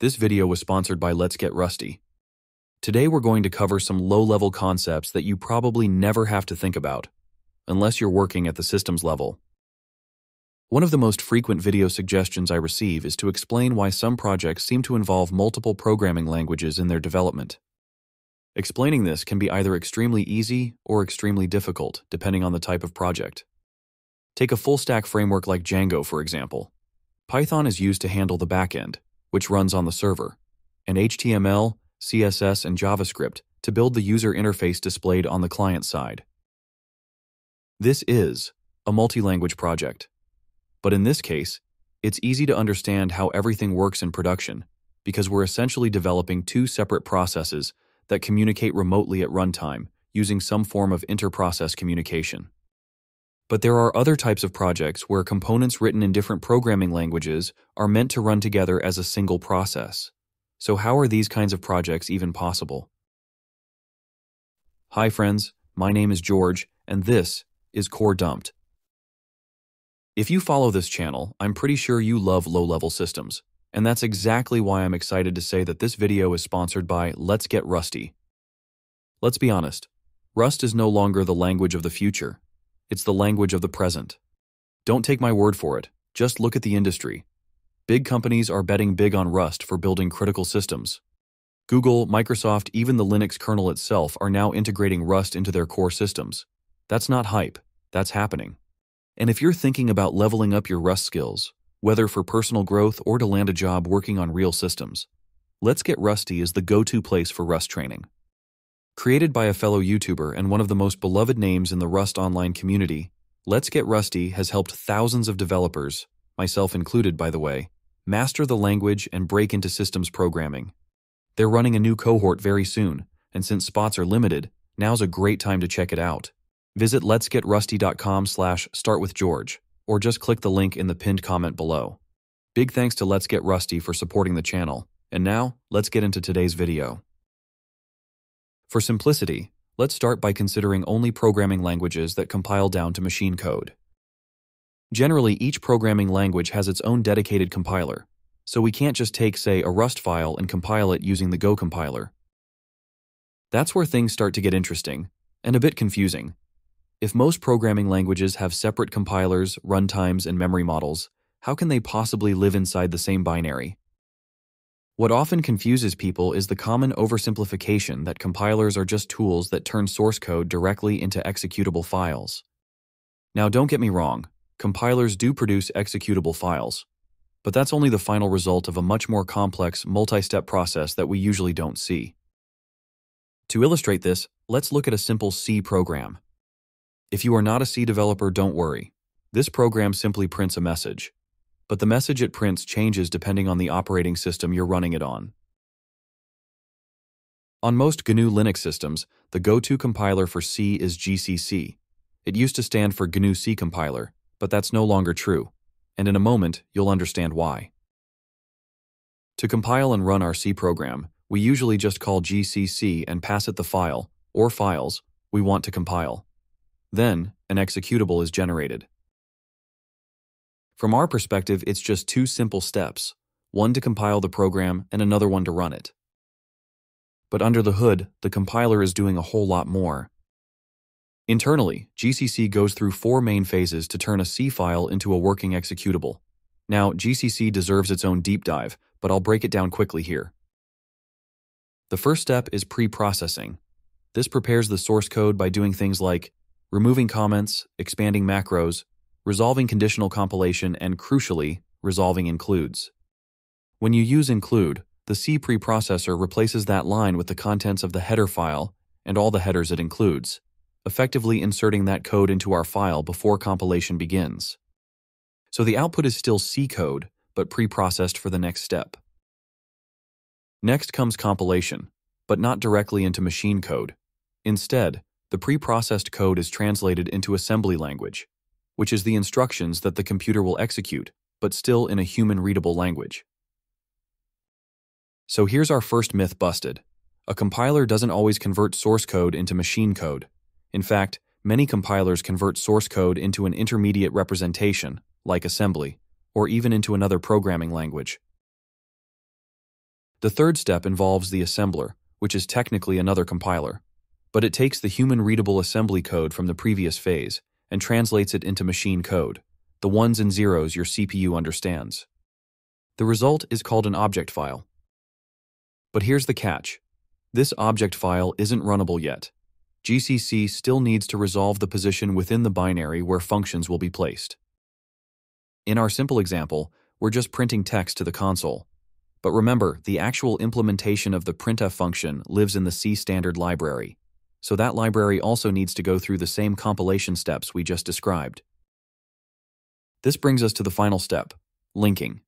This video was sponsored by Let's Get Rusty. Today we're going to cover some low-level concepts that you probably never have to think about, unless you're working at the systems level. One of the most frequent video suggestions I receive is to explain why some projects seem to involve multiple programming languages in their development. Explaining this can be either extremely easy or extremely difficult, depending on the type of project. Take a full-stack framework like Django, for example. Python is used to handle the backend, which runs on the server, and HTML, CSS, and JavaScript to build the user interface displayed on the client side. This is a multi-language project. But in this case, it's easy to understand how everything works in production because we're essentially developing two separate processes that communicate remotely at runtime using some form of inter-process communication. But there are other types of projects where components written in different programming languages are meant to run together as a single process. So how are these kinds of projects even possible? Hi friends, my name is George, and this is Core Dumped. If you follow this channel, I'm pretty sure you love low-level systems, and that's exactly why I'm excited to say that this video is sponsored by Let's Get Rusty. Let's be honest, Rust is no longer the language of the future. It's the language of the present. Don't take my word for it. Just look at the industry. Big companies are betting big on Rust for building critical systems. Google, Microsoft, even the Linux kernel itself are now integrating Rust into their core systems. That's not hype, that's happening. And if you're thinking about leveling up your Rust skills, whether for personal growth or to land a job working on real systems, Let's Get Rusty is the go-to place for Rust training. Created by a fellow YouTuber and one of the most beloved names in the Rust online community, Let's Get Rusty has helped thousands of developers, myself included by the way, master the language and break into systems programming. They're running a new cohort very soon, and since spots are limited, now's a great time to check it out. Visit letsgetrusty.com slash startwithgeorge, or just click the link in the pinned comment below. Big thanks to Let's Get Rusty for supporting the channel, and now, let's get into today's video. For simplicity, let's start by considering only programming languages that compile down to machine code. Generally, each programming language has its own dedicated compiler, so we can't just take, say, a Rust file and compile it using the Go compiler. That's where things start to get interesting, and a bit confusing. If most programming languages have separate compilers, runtimes, and memory models, how can they possibly live inside the same binary? What often confuses people is the common oversimplification that compilers are just tools that turn source code directly into executable files. Now, don't get me wrong, compilers do produce executable files, but that's only the final result of a much more complex, multi-step process that we usually don't see. To illustrate this, let's look at a simple C program. If you are not a C developer, don't worry. This program simply prints a message but the message it prints changes depending on the operating system you're running it on. On most GNU Linux systems, the go-to compiler for C is GCC. It used to stand for GNU C compiler, but that's no longer true, and in a moment you'll understand why. To compile and run our C program, we usually just call GCC and pass it the file, or files, we want to compile. Then, an executable is generated. From our perspective, it's just two simple steps, one to compile the program and another one to run it. But under the hood, the compiler is doing a whole lot more. Internally, GCC goes through four main phases to turn a C file into a working executable. Now, GCC deserves its own deep dive, but I'll break it down quickly here. The first step is pre-processing. This prepares the source code by doing things like removing comments, expanding macros, resolving conditional compilation, and crucially, resolving includes. When you use include, the C preprocessor replaces that line with the contents of the header file and all the headers it includes, effectively inserting that code into our file before compilation begins. So the output is still C code, but preprocessed for the next step. Next comes compilation, but not directly into machine code. Instead, the preprocessed code is translated into assembly language, which is the instructions that the computer will execute, but still in a human-readable language. So here's our first myth busted. A compiler doesn't always convert source code into machine code. In fact, many compilers convert source code into an intermediate representation, like assembly, or even into another programming language. The third step involves the assembler, which is technically another compiler, but it takes the human-readable assembly code from the previous phase and translates it into machine code, the ones and zeros your CPU understands. The result is called an object file. But here's the catch. This object file isn't runnable yet. GCC still needs to resolve the position within the binary where functions will be placed. In our simple example, we're just printing text to the console. But remember, the actual implementation of the printf function lives in the C standard library, so that library also needs to go through the same compilation steps we just described. This brings us to the final step, linking.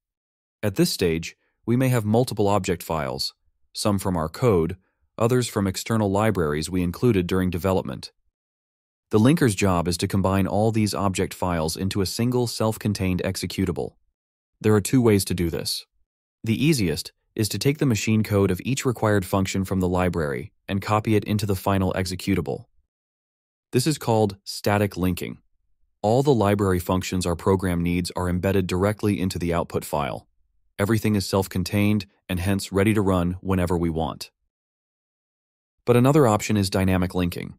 At this stage, we may have multiple object files, some from our code, others from external libraries we included during development. The linker's job is to combine all these object files into a single self-contained executable. There are two ways to do this. The easiest is to take the machine code of each required function from the library and copy it into the final executable. This is called static linking. All the library functions our program needs are embedded directly into the output file. Everything is self-contained and hence ready to run whenever we want. But another option is dynamic linking.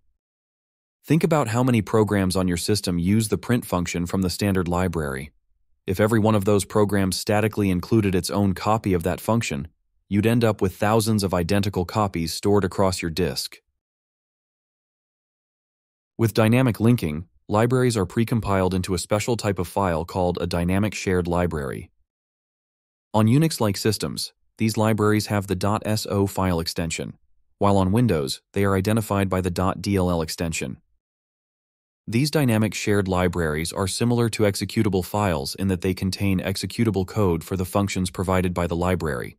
Think about how many programs on your system use the print function from the standard library. If every one of those programs statically included its own copy of that function, you'd end up with thousands of identical copies stored across your disk. With dynamic linking, libraries are precompiled into a special type of file called a dynamic shared library. On Unix-like systems, these libraries have the .so file extension, while on Windows, they are identified by the .dll extension. These dynamic shared libraries are similar to executable files in that they contain executable code for the functions provided by the library.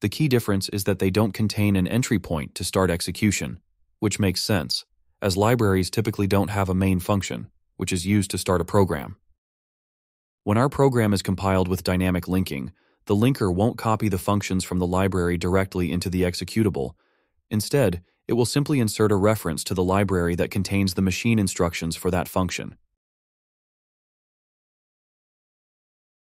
The key difference is that they don't contain an entry point to start execution, which makes sense, as libraries typically don't have a main function, which is used to start a program. When our program is compiled with dynamic linking, the linker won't copy the functions from the library directly into the executable. Instead, it will simply insert a reference to the library that contains the machine instructions for that function.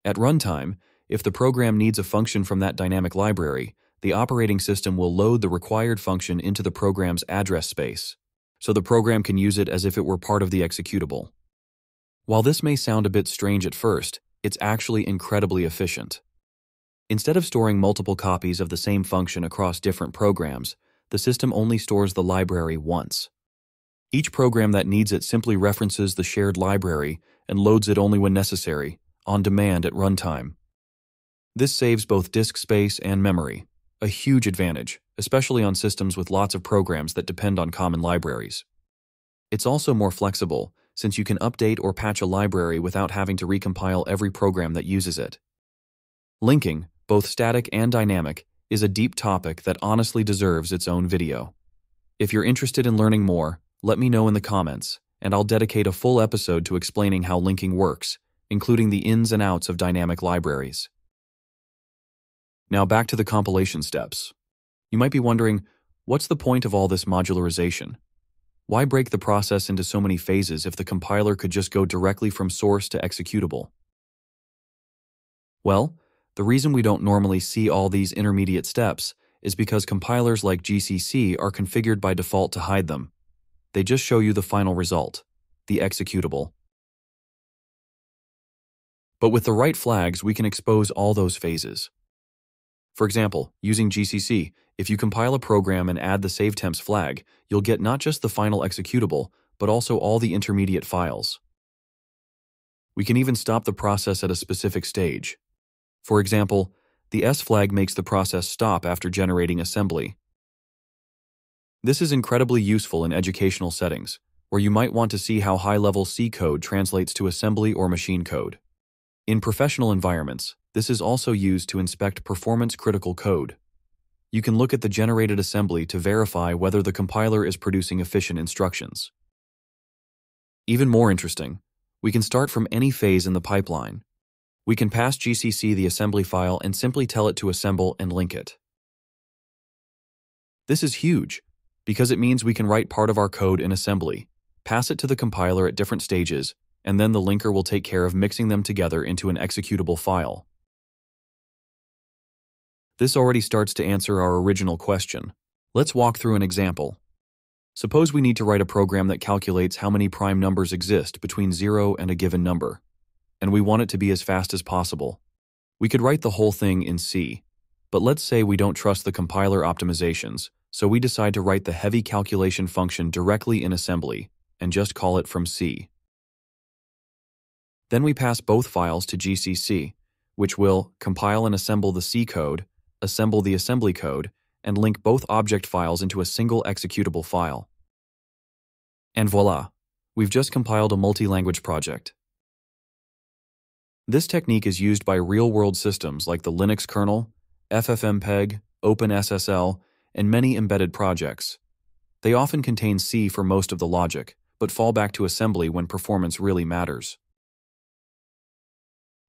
At runtime, if the program needs a function from that dynamic library, the operating system will load the required function into the program's address space, so the program can use it as if it were part of the executable. While this may sound a bit strange at first, it's actually incredibly efficient. Instead of storing multiple copies of the same function across different programs, the system only stores the library once. Each program that needs it simply references the shared library and loads it only when necessary, on demand at runtime. This saves both disk space and memory, a huge advantage, especially on systems with lots of programs that depend on common libraries. It's also more flexible, since you can update or patch a library without having to recompile every program that uses it. Linking, both static and dynamic, is a deep topic that honestly deserves its own video. If you're interested in learning more, let me know in the comments, and I'll dedicate a full episode to explaining how linking works, including the ins and outs of dynamic libraries. Now back to the compilation steps. You might be wondering, what's the point of all this modularization? Why break the process into so many phases if the compiler could just go directly from source to executable? Well, the reason we don't normally see all these intermediate steps is because compilers like GCC are configured by default to hide them. They just show you the final result, the executable. But with the right flags, we can expose all those phases. For example, using GCC, if you compile a program and add the savetemps flag, you'll get not just the final executable, but also all the intermediate files. We can even stop the process at a specific stage, for example, the S flag makes the process stop after generating assembly. This is incredibly useful in educational settings, where you might want to see how high-level C code translates to assembly or machine code. In professional environments, this is also used to inspect performance-critical code. You can look at the generated assembly to verify whether the compiler is producing efficient instructions. Even more interesting, we can start from any phase in the pipeline, we can pass GCC the assembly file and simply tell it to assemble and link it. This is huge, because it means we can write part of our code in assembly, pass it to the compiler at different stages, and then the linker will take care of mixing them together into an executable file. This already starts to answer our original question. Let's walk through an example. Suppose we need to write a program that calculates how many prime numbers exist between 0 and a given number, and we want it to be as fast as possible. We could write the whole thing in C, but let's say we don't trust the compiler optimizations, so we decide to write the heavy calculation function directly in assembly and just call it from C. Then we pass both files to GCC, which will compile and assemble the C code, assemble the assembly code, and link both object files into a single executable file. And voila, we've just compiled a multi-language project. This technique is used by real-world systems like the Linux kernel, FFmpeg, OpenSSL, and many embedded projects. They often contain C for most of the logic, but fall back to assembly when performance really matters.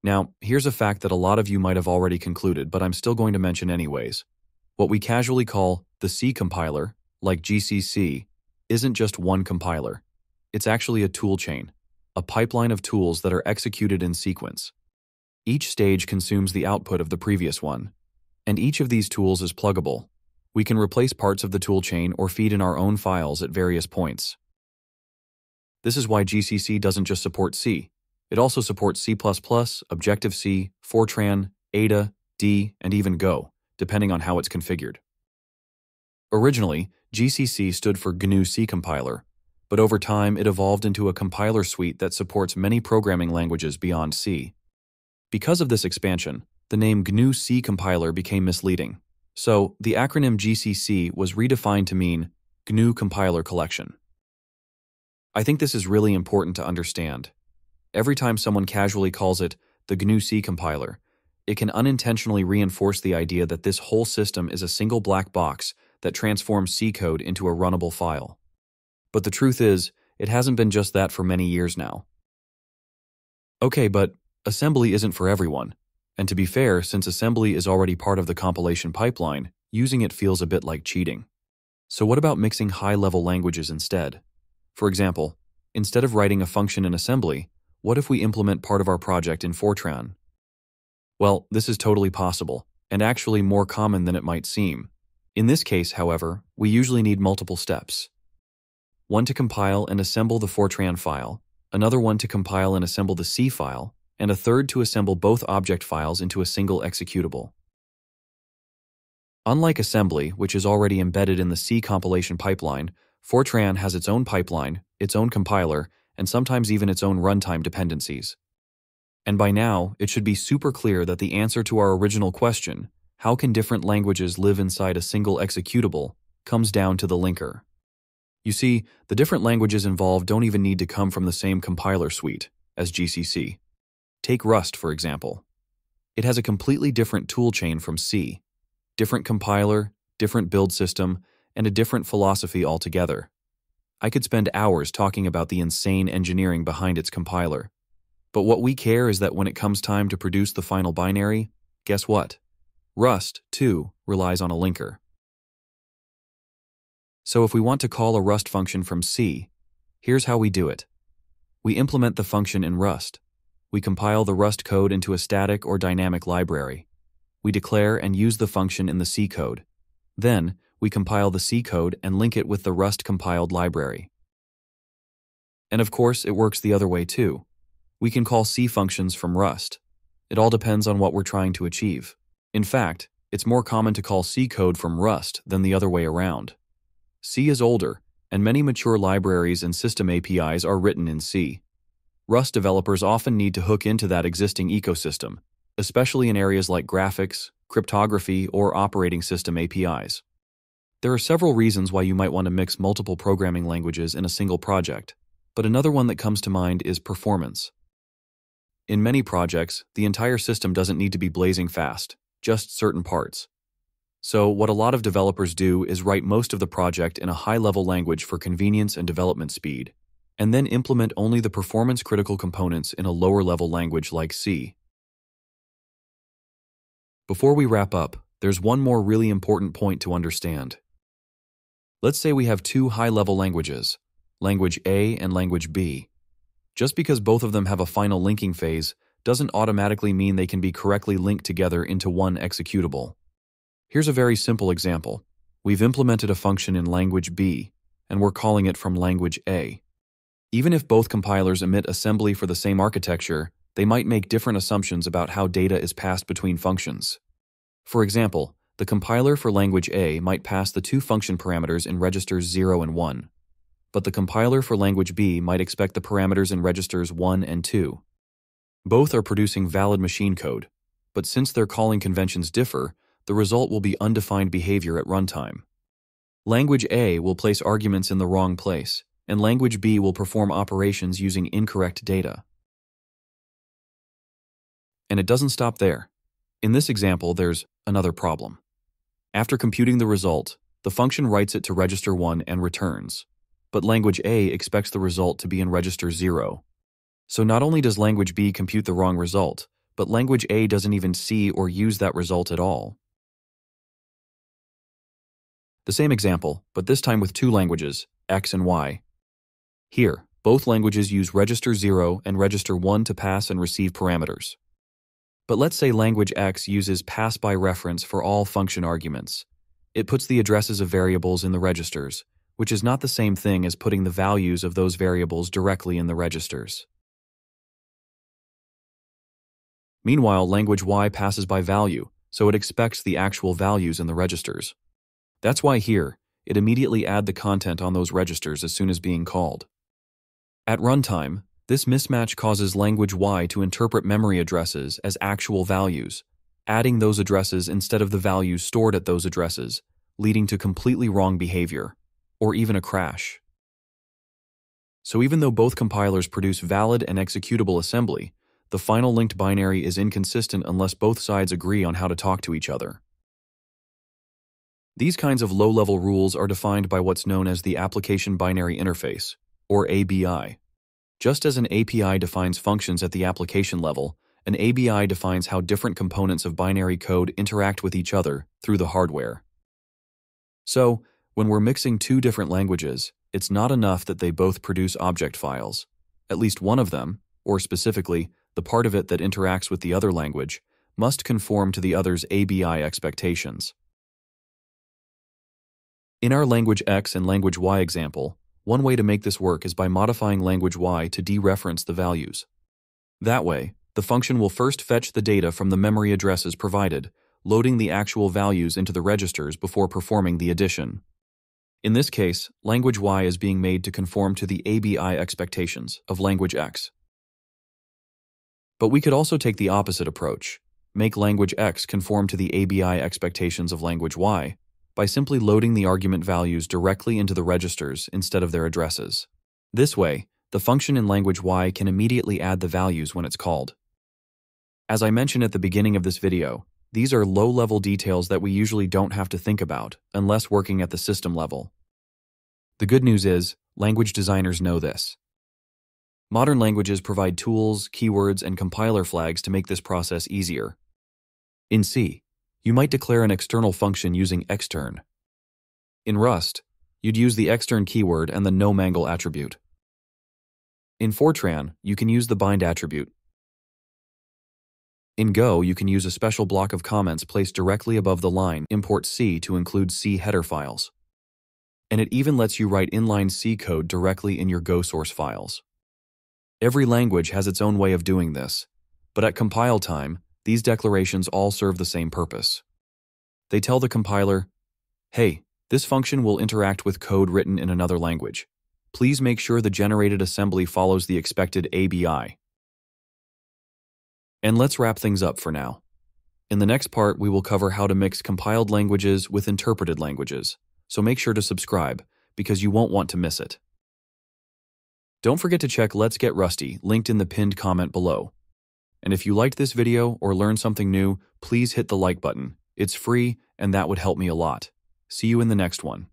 Now, here's a fact that a lot of you might have already concluded, but I'm still going to mention anyways. What we casually call the C compiler, like GCC, isn't just one compiler. It's actually a toolchain, a pipeline of tools that are executed in sequence. Each stage consumes the output of the previous one, and each of these tools is pluggable. We can replace parts of the toolchain or feed in our own files at various points. This is why GCC doesn't just support C. It also supports C++, Objective-C, Fortran, Ada, D, and even Go depending on how it's configured. Originally, GCC stood for GNU C compiler, but over time it evolved into a compiler suite that supports many programming languages beyond C. Because of this expansion, the name GNU C compiler became misleading, so the acronym GCC was redefined to mean GNU Compiler Collection. I think this is really important to understand. Every time someone casually calls it the GNU C compiler, it can unintentionally reinforce the idea that this whole system is a single black box that transforms C code into a runnable file. But the truth is, it hasn't been just that for many years now. Okay, but assembly isn't for everyone. And to be fair, since assembly is already part of the compilation pipeline, using it feels a bit like cheating. So what about mixing high-level languages instead? For example, instead of writing a function in assembly, what if we implement part of our project in Fortran well, this is totally possible, and actually more common than it might seem. In this case, however, we usually need multiple steps. One to compile and assemble the Fortran file, another one to compile and assemble the C file, and a third to assemble both object files into a single executable. Unlike assembly, which is already embedded in the C compilation pipeline, Fortran has its own pipeline, its own compiler, and sometimes even its own runtime dependencies. And by now, it should be super clear that the answer to our original question, how can different languages live inside a single executable, comes down to the linker. You see, the different languages involved don't even need to come from the same compiler suite as GCC. Take Rust, for example. It has a completely different toolchain from C, different compiler, different build system, and a different philosophy altogether. I could spend hours talking about the insane engineering behind its compiler, but what we care is that when it comes time to produce the final binary, guess what? Rust, too, relies on a linker. So if we want to call a Rust function from C, here's how we do it. We implement the function in Rust. We compile the Rust code into a static or dynamic library. We declare and use the function in the C code. Then, we compile the C code and link it with the Rust compiled library. And of course, it works the other way too. We can call C functions from Rust. It all depends on what we're trying to achieve. In fact, it's more common to call C code from Rust than the other way around. C is older, and many mature libraries and system APIs are written in C. Rust developers often need to hook into that existing ecosystem, especially in areas like graphics, cryptography, or operating system APIs. There are several reasons why you might want to mix multiple programming languages in a single project, but another one that comes to mind is performance. In many projects, the entire system doesn't need to be blazing fast, just certain parts. So, what a lot of developers do is write most of the project in a high level language for convenience and development speed, and then implement only the performance critical components in a lower level language like C. Before we wrap up, there's one more really important point to understand. Let's say we have two high level languages, language A and language B. Just because both of them have a final linking phase doesn't automatically mean they can be correctly linked together into one executable. Here's a very simple example. We've implemented a function in language B, and we're calling it from language A. Even if both compilers emit assembly for the same architecture, they might make different assumptions about how data is passed between functions. For example, the compiler for language A might pass the two function parameters in registers 0 and 1, but the compiler for language B might expect the parameters in registers 1 and 2. Both are producing valid machine code, but since their calling conventions differ, the result will be undefined behavior at runtime. Language A will place arguments in the wrong place, and language B will perform operations using incorrect data. And it doesn't stop there. In this example, there's another problem. After computing the result, the function writes it to register 1 and returns, but language A expects the result to be in register 0. So not only does language B compute the wrong result, but language A doesn't even see or use that result at all. The same example, but this time with two languages, X and Y. Here, both languages use register 0 and register 1 to pass and receive parameters. But let's say language X uses pass by reference for all function arguments. It puts the addresses of variables in the registers, which is not the same thing as putting the values of those variables directly in the registers. Meanwhile, language Y passes by value, so it expects the actual values in the registers. That's why here, it immediately add the content on those registers as soon as being called. At runtime, this mismatch causes language Y to interpret memory addresses as actual values, adding those addresses instead of the values stored at those addresses, leading to completely wrong behavior, or even a crash. So even though both compilers produce valid and executable assembly, the final linked binary is inconsistent unless both sides agree on how to talk to each other. These kinds of low-level rules are defined by what's known as the Application Binary Interface, or ABI. Just as an API defines functions at the application level, an ABI defines how different components of binary code interact with each other through the hardware. So, when we're mixing two different languages, it's not enough that they both produce object files. At least one of them, or specifically, the part of it that interacts with the other language, must conform to the other's ABI expectations. In our language X and language Y example, one way to make this work is by modifying language Y to dereference the values. That way, the function will first fetch the data from the memory addresses provided, loading the actual values into the registers before performing the addition. In this case, language Y is being made to conform to the ABI expectations of language X. But we could also take the opposite approach, make language X conform to the ABI expectations of language Y, by simply loading the argument values directly into the registers instead of their addresses. This way, the function in language Y can immediately add the values when it's called. As I mentioned at the beginning of this video, these are low-level details that we usually don't have to think about unless working at the system level. The good news is, language designers know this. Modern languages provide tools, keywords, and compiler flags to make this process easier. In C, you might declare an external function using extern. In Rust, you'd use the extern keyword and the nomangle attribute. In Fortran, you can use the bind attribute. In Go, you can use a special block of comments placed directly above the line import C to include C header files. And it even lets you write inline C code directly in your Go source files. Every language has its own way of doing this, but at compile time, these declarations all serve the same purpose. They tell the compiler, hey, this function will interact with code written in another language. Please make sure the generated assembly follows the expected ABI. And let's wrap things up for now. In the next part, we will cover how to mix compiled languages with interpreted languages, so make sure to subscribe, because you won't want to miss it. Don't forget to check Let's Get Rusty, linked in the pinned comment below. And if you liked this video or learned something new, please hit the like button. It's free, and that would help me a lot. See you in the next one.